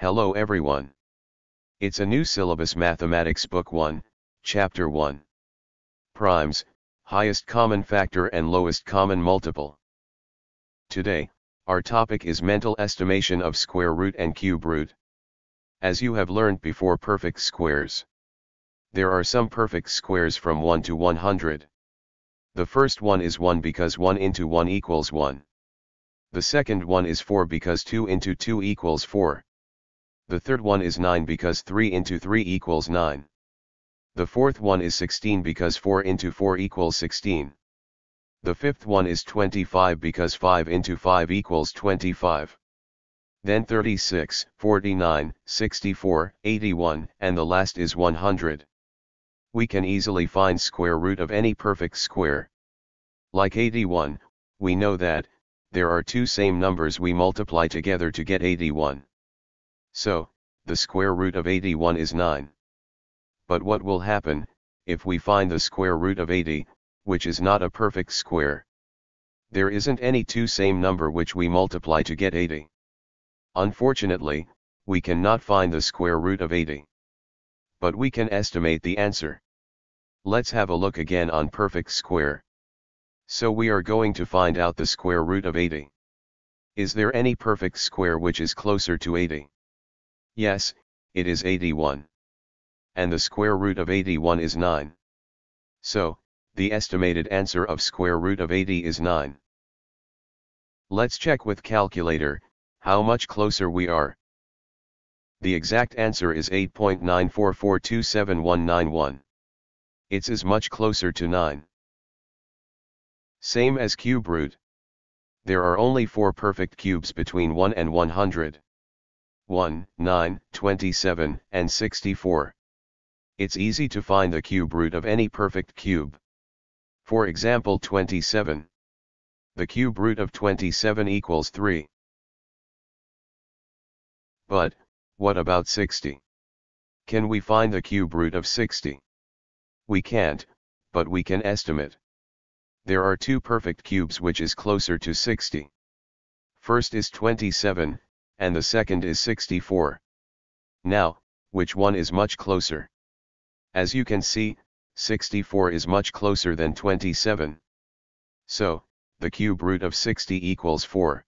Hello everyone. It's a new syllabus Mathematics Book 1, Chapter 1. Primes, highest common factor and lowest common multiple. Today, our topic is mental estimation of square root and cube root. As you have learned before perfect squares. There are some perfect squares from 1 to 100. The first one is 1 because 1 into 1 equals 1. The second one is 4 because 2 into 2 equals 4. The third one is 9 because 3 into 3 equals 9. The fourth one is 16 because 4 into 4 equals 16. The fifth one is 25 because 5 into 5 equals 25. Then 36, 49, 64, 81, and the last is 100. We can easily find square root of any perfect square. Like 81, we know that, there are two same numbers we multiply together to get 81. So, the square root of 81 is 9 but what will happen, if we find the square root of 80, which is not a perfect square? There isn't any two same number which we multiply to get 80. Unfortunately, we cannot find the square root of 80. But we can estimate the answer. Let's have a look again on perfect square. So we are going to find out the square root of 80. Is there any perfect square which is closer to 80? Yes, it is 81 and the square root of 81 is 9. So, the estimated answer of square root of 80 is 9. Let's check with calculator, how much closer we are. The exact answer is 8.944279191. It's as much closer to 9. Same as cube root. There are only 4 perfect cubes between 1 and 100. 1, 9, 27, and 64. It's easy to find the cube root of any perfect cube. For example 27. The cube root of 27 equals 3. But, what about 60? Can we find the cube root of 60? We can't, but we can estimate. There are two perfect cubes which is closer to 60. First is 27, and the second is 64. Now, which one is much closer? As you can see, 64 is much closer than 27. So, the cube root of 60 equals 4.